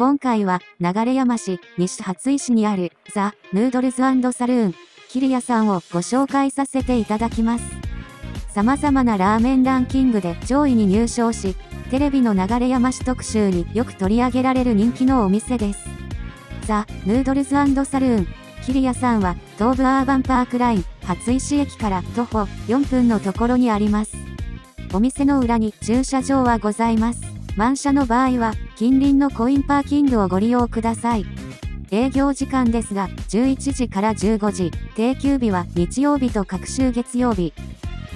今回は、流山市、西初石にある、ザ・ヌードルズサルーン、キリヤさんをご紹介させていただきます。様々なラーメンランキングで上位に入賞し、テレビの流山市特集によく取り上げられる人気のお店です。ザ・ヌードルズサルーン、キリヤさんは、東武アーバンパークライン、初石駅から徒歩4分のところにあります。お店の裏に駐車場はございます。満車の場合は、近隣のコインパーキングをご利用ください。営業時間ですが、11時から15時、定休日は日曜日と各週月曜日。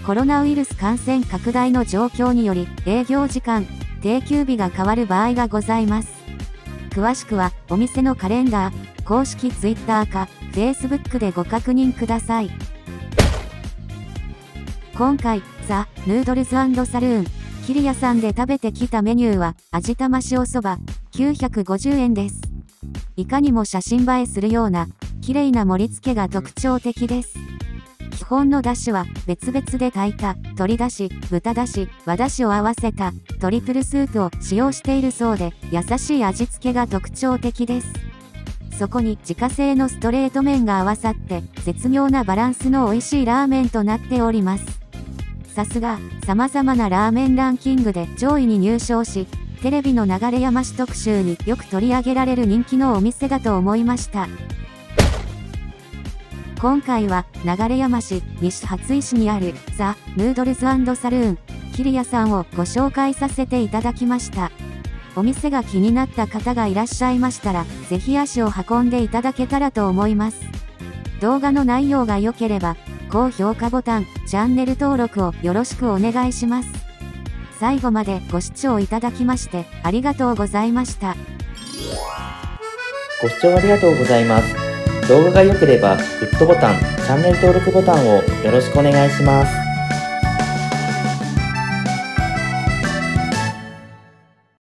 コロナウイルス感染拡大の状況により、営業時間、定休日が変わる場合がございます。詳しくは、お店のカレンダー、公式 Twitter か、Facebook でご確認ください。今回、ザ・ヌードルズサルーン、キリヤさんで食べてきたメニューは、味玉塩そば、950円です。いかにも写真映えするような、綺麗な盛り付けが特徴的です。基本のだしは別々で炊いた鶏だし、豚だし、和だしを合わせたトリプルスープを使用しているそうで優しい味付けが特徴的です。そこに自家製のストレート麺が合わさって絶妙なバランスの美味しいラーメンとなっております。さすが、様々なラーメンランキングで上位に入賞し、テレビの流山市特集によく取り上げられる人気のお店だと思いました。今回は、流山市西初石にあるザ・ヌードルズサルーン、キリヤさんをご紹介させていただきました。お店が気になった方がいらっしゃいましたら、ぜひ足を運んでいただけたらと思います。動画の内容が良ければ、高評価ボタン、チャンネル登録をよろしくお願いします。最後までご視聴いただきまして、ありがとうございました。ご視聴ありがとうございます。動画が良ければ、グッドボタン、チャンネル登録ボタンをよろしくお願いします。